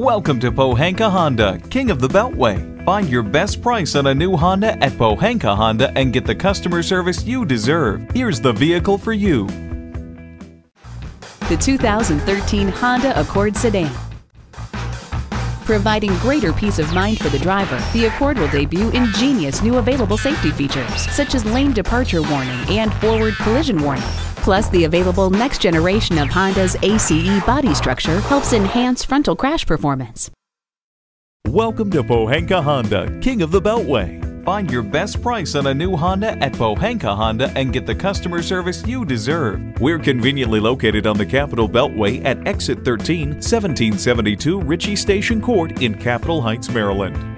Welcome to Pohanka Honda, King of the Beltway. Find your best price on a new Honda at Pohanka Honda and get the customer service you deserve. Here's the vehicle for you. The 2013 Honda Accord Sedan. Providing greater peace of mind for the driver, the Accord will debut ingenious new available safety features, such as lane departure warning and forward collision warning. Plus, the available next generation of Honda's ACE body structure helps enhance frontal crash performance. Welcome to Pohanka Honda, King of the Beltway. Find your best price on a new Honda at Pohanka Honda and get the customer service you deserve. We're conveniently located on the Capitol Beltway at Exit 13, 1772 Ritchie Station Court in Capitol Heights, Maryland.